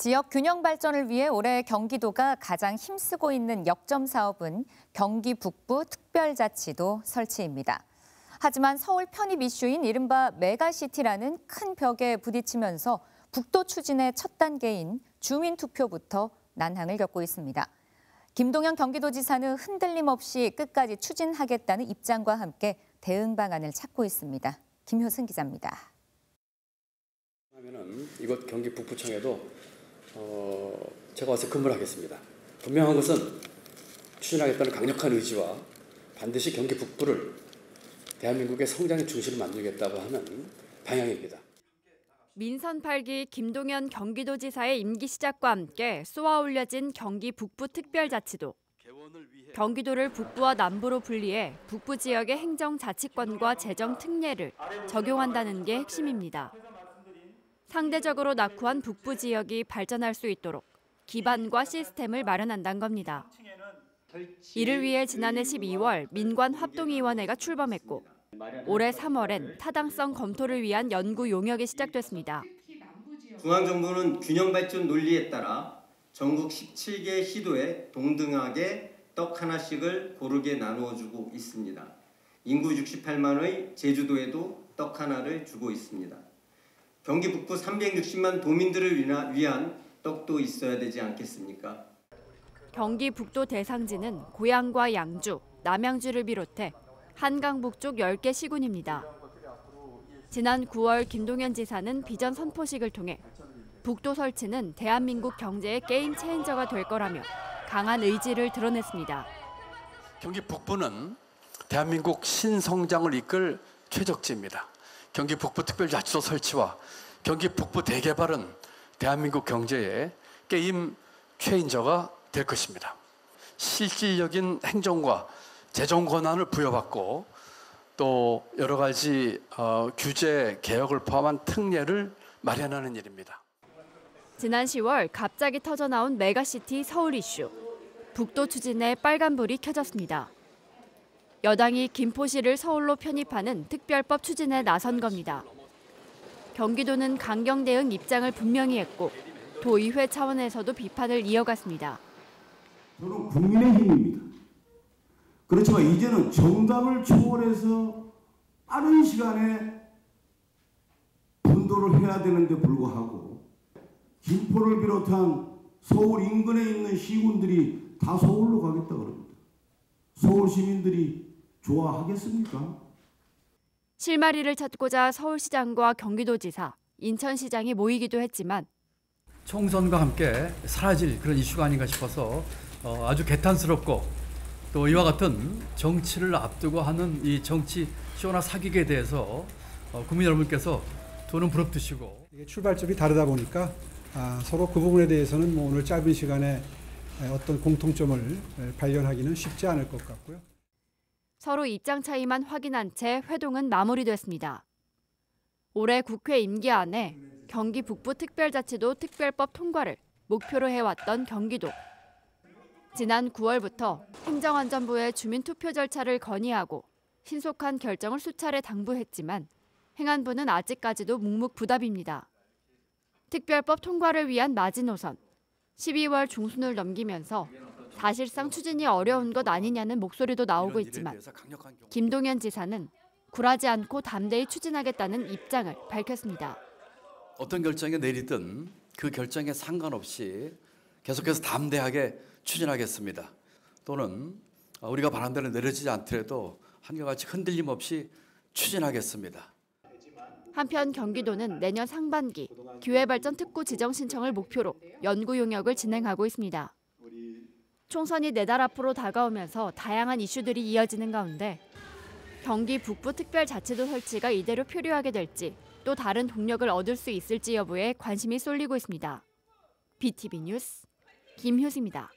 지역 균형 발전을 위해 올해 경기도가 가장 힘쓰고 있는 역점 사업은 경기 북부 특별자치도 설치입니다. 하지만 서울 편입 이슈인 이른바 메가시티라는 큰 벽에 부딪히면서 북도 추진의 첫 단계인 주민 투표부터 난항을 겪고 있습니다. 김동연 경기도지사는 흔들림 없이 끝까지 추진하겠다는 입장과 함께 대응 방안을 찾고 있습니다. 김효승 기자입니다. 이곳 경기 북부청에도 어, 제가 와서 근무를 하겠습니다. 분명한 것은 추진하겠다는 강력한 의지와 반드시 경기 북부를 대한민국의 성장의 중심을 만들겠다고 하는 방향입니다. 민선 8기 김동연 경기도지사의 임기 시작과 함께 쏘아 올려진 경기 북부 특별자치도. 경기도를 북부와 남부로 분리해 북부 지역의 행정 자치권과 재정 특례를 적용한다는 게 핵심입니다. 상대적으로 낙후한 북부 지역이 발전할 수 있도록 기반과 시스템을 마련한다는 겁니다. 이를 위해 지난해 12월 민관합동위원회가 출범했고 올해 3월엔 타당성 검토를 위한 연구 용역이 시작됐습니다. 중앙정부는 균형 발전 논리에 따라 전국 17개 시도에 동등하게 떡 하나씩을 고르게 나누어 주고 있습니다. 인구 68만의 제주도에도 떡 하나를 주고 있습니다. 경기 북부 360만 도민들을 위한 떡도 있어야 되지 않겠습니까? 경기 북도 대상지는 고양과 양주, 남양주를 비롯해 한강 북쪽 10개 시군입니다. 지난 9월 김동연 지사는 비전 선포식을 통해 북도 설치는 대한민국 경제의 게임 체인저가 될 거라며 강한 의지를 드러냈습니다. 경기 북부는 대한민국 신성장을 이끌 최적지입니다. 경기 북부 특별자치도 설치와 경기 북부 대개발은 대한민국 경제의 게임 체인저가 될 것입니다. 실질적인 행정과 재정 권한을 부여받고 또 여러 가지 어, 규제 개혁을 포함한 특례를 마련하는 일입니다. 지난 10월 갑자기 터져 나온 메가시티 서울 이슈. 북도 추진에 빨간불이 켜졌습니다. 여당이 김포시를 서울로 편입하는 특별법 추진에 나선 겁니다. 경기도는 강경 대응 입장을 분명히 했고 도의회 차원에서도 비판을 이어갔습니다. 저는 국민의힘입니다. 그렇지만 이제는 정당을 초월해서 빠른 시간에 분도를 해야 되는데 불구하고 김포를 비롯한 서울 인근에 있는 시군들이 다 서울로 가겠다 그럽니다. 서울 시민들이 좋아하겠습니까? 실마리를 찾고자 서울시장과 경기도지사, 인천시장이 모이기도 했지만 총선과 함께 사라질 그런 이슈가 아닌가 싶어서 어, 아주 개탄스럽고 또 이와 같은 정치를 앞두고 하는 이 정치 쇼나 사기에 대해서 어, 국민 여러분께서 두는 부럽듯이고 출발점이 다르다 보니까 아, 서로 그 부분에 대해서는 뭐 오늘 짧은 시간에 어떤 공통점을 발견하기는 쉽지 않을 것 같고요. 서로 입장 차이만 확인한 채 회동은 마무리됐습니다. 올해 국회 임기 안에 경기 북부 특별자치도 특별법 통과를 목표로 해왔던 경기도. 지난 9월부터 행정안전부에 주민투표 절차를 건의하고 신속한 결정을 수차례 당부했지만 행안부는 아직까지도 묵묵부답입니다. 특별법 통과를 위한 마지노선 12월 중순을 넘기면서 사실상 추진이 어려운 것 아니냐는 목소리도 나오고 있지만 김동연 지사는 굴하지 않고 담대히 추진하겠다는 입장을 밝혔습니다. 어떤 결정을 내리든 그 결정에 상관없이 계속해서 담대하게 추진하겠습니다. 또는 우리가 바란 대로 내려지지 않더라도 한결같이 흔들림 없이 추진하겠습니다. 한편 경기도는 내년 상반기 기회발전 특구 지정 신청을 목표로 연구 용역을 진행하고 있습니다. 총선이 네달 앞으로 다가오면서 다양한 이슈들이 이어지는 가운데 경기 북부 특별자치도 설치가 이대로 표류하게 될지 또 다른 동력을 얻을 수 있을지 여부에 관심이 쏠리고 있습니다. BTV 뉴스 김효수입니다.